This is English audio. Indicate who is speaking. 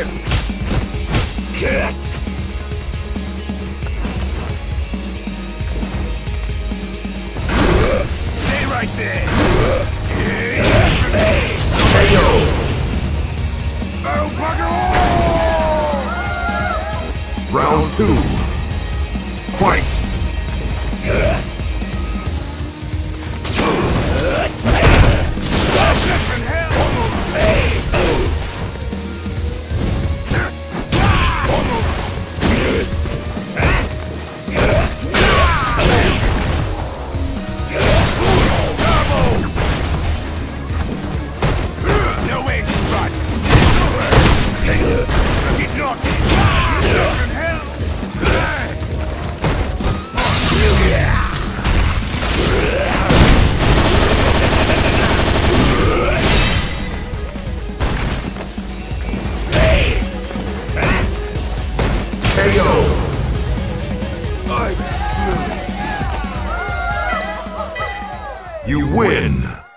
Speaker 1: Stay right there. All!
Speaker 2: Round two. Fight! You win!